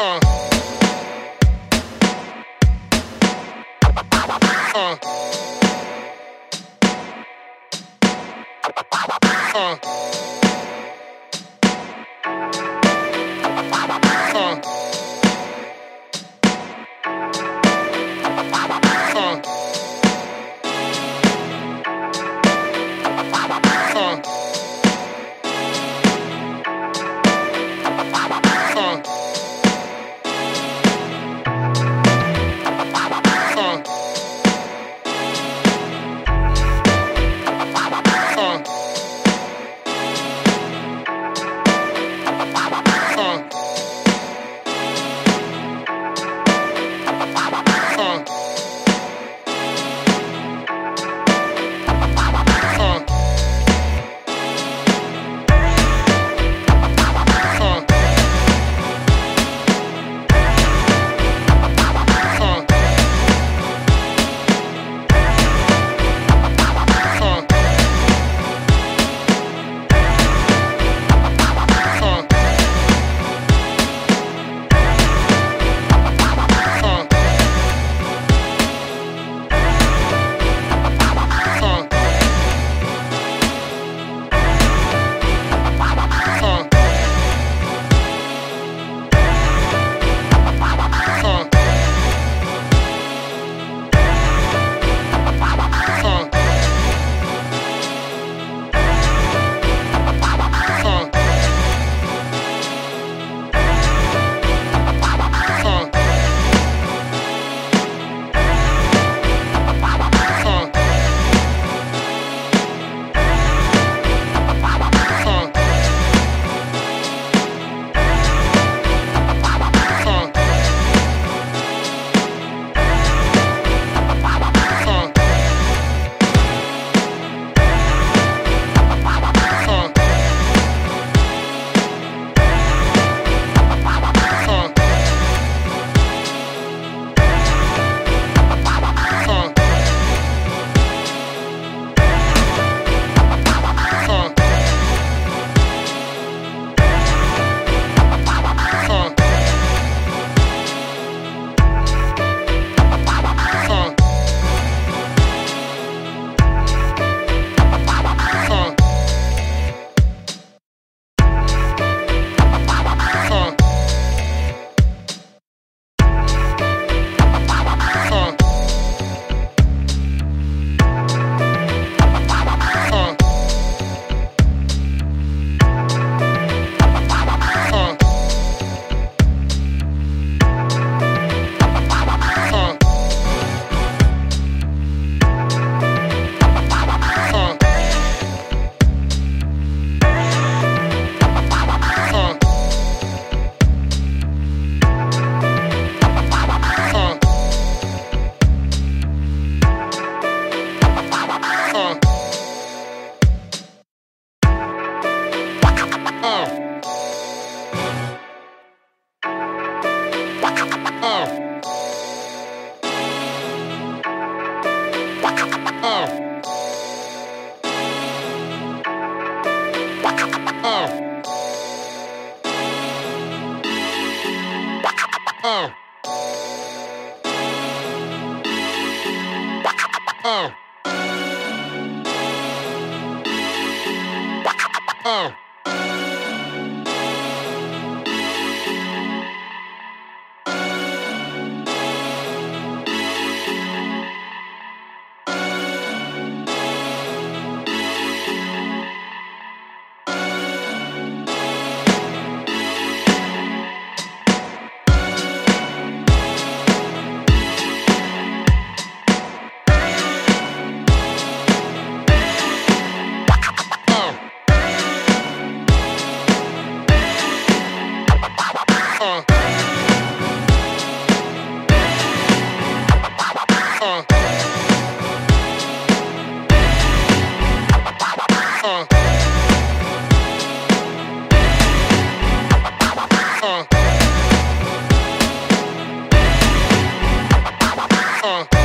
Uh. Uh.